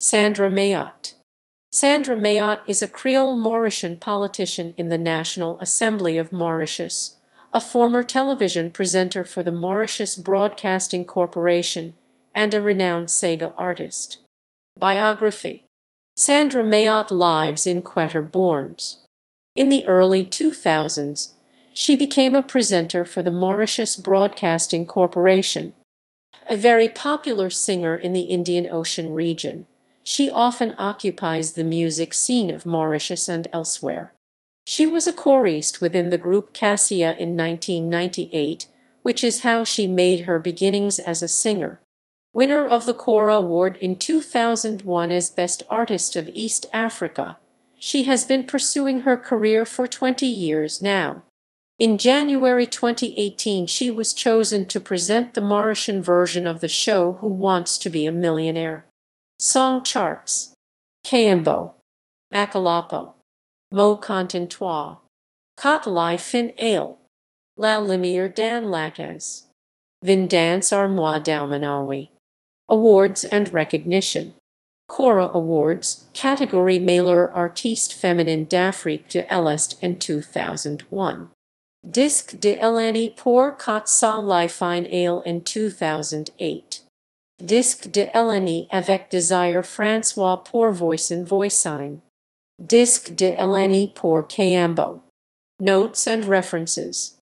Sandra Mayotte Sandra Mayotte is a Creole Mauritian politician in the National Assembly of Mauritius, a former television presenter for the Mauritius Broadcasting Corporation, and a renowned séga artist. Biography Sandra Mayotte lives in Quatre-Bornes. In the early 2000s, she became a presenter for the Mauritius Broadcasting Corporation. A very popular singer in the Indian Ocean region, she often occupies the music scene of Mauritius and elsewhere. She was a choriste within the group Cassia in 1998, which is how she made her beginnings as a singer. Winner of the Kora Award in 2001 as Best Artist of East Africa, she has been pursuing her career for 20 years now. In January 2018 she was chosen to present the Mauritian version of the show Who Wants to be a Millionaire? Song charts. Kayambo, Makalapo, Mo Contentois, Kotlai Fin Ale, La Lumiere Dan Lacaz, Vindance Armois Daumenawi. Awards and recognition. Kora Awards, category Meilleur Artiste Féminin d'Afrique de l'Est in 2001. Disque de l'année pour Quat Sa Fine Ale in 2008. Disque de l'année avec Desire François pour Voicin Voicine. Disque de l'année pour Kayambo. Notes and references